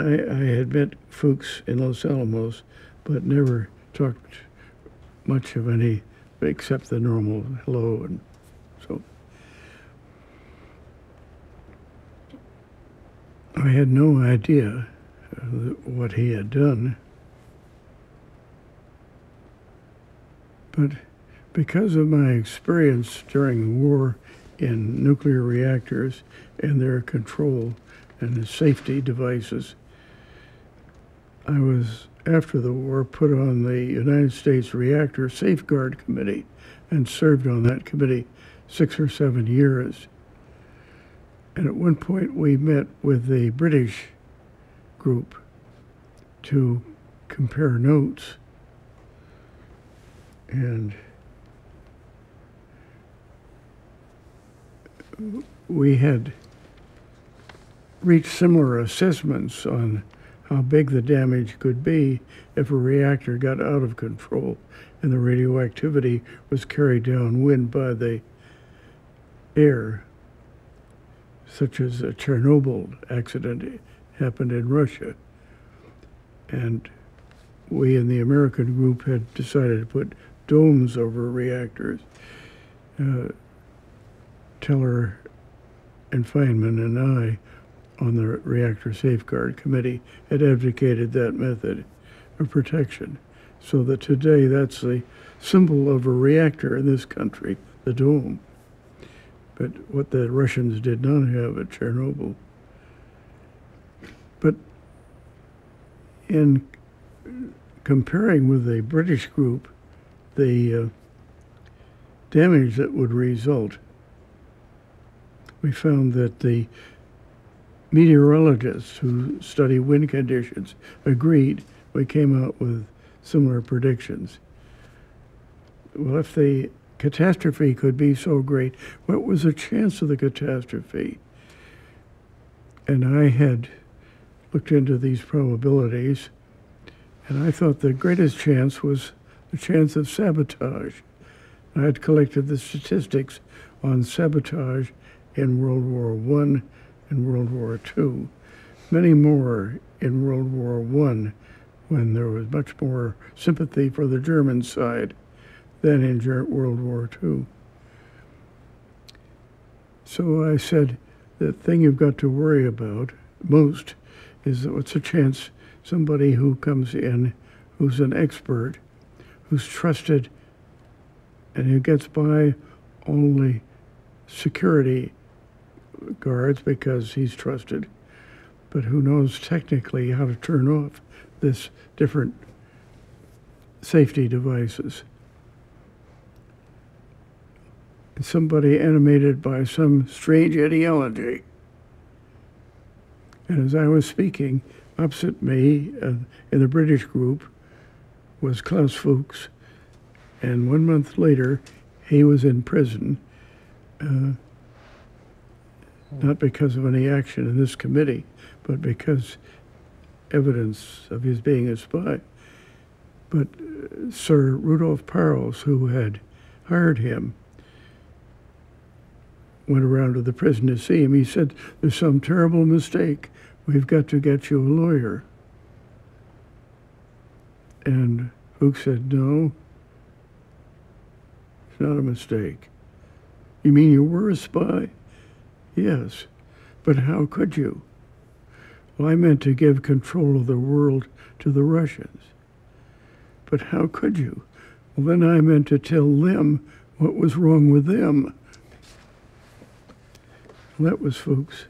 I, I had met Fuchs in Los Alamos, but never talked much of any except the normal hello and so. I had no idea uh, what he had done, but because of my experience during the war in nuclear reactors and their control and the safety devices, I was, after the war, put on the United States Reactor Safeguard Committee and served on that committee six or seven years. And at one point, we met with the British group to compare notes. And we had reached similar assessments on how big the damage could be if a reactor got out of control and the radioactivity was carried downwind by the air, such as a Chernobyl accident happened in Russia. And we in the American group had decided to put domes over reactors. Uh, Teller and Feynman and I on the Reactor Safeguard Committee had advocated that method of protection. So that today that's the symbol of a reactor in this country, the dome. But what the Russians did not have at Chernobyl. But in comparing with a British group, the uh, damage that would result, we found that the meteorologists who study wind conditions agreed. We came out with similar predictions. Well, if the catastrophe could be so great, what was the chance of the catastrophe? And I had looked into these probabilities, and I thought the greatest chance was the chance of sabotage. I had collected the statistics on sabotage in World War I in World War II, many more in World War I, when there was much more sympathy for the German side than in World War II. So I said, the thing you've got to worry about most is that what's the chance somebody who comes in who's an expert, who's trusted, and who gets by only security guards because he's trusted, but who knows technically how to turn off this different safety devices. Somebody animated by some strange ideology. And as I was speaking, opposite me uh, in the British group was Klaus Fuchs. And one month later, he was in prison. Uh, not because of any action in this committee, but because evidence of his being a spy. But uh, Sir Rudolf Peierls, who had hired him, went around to the prison to see him. He said, There's some terrible mistake. We've got to get you a lawyer. And Fuchs said, No, it's not a mistake. You mean you were a spy? Yes, but how could you? Well, I meant to give control of the world to the Russians. But how could you? Well, then I meant to tell them what was wrong with them. Well, that was Fuchs.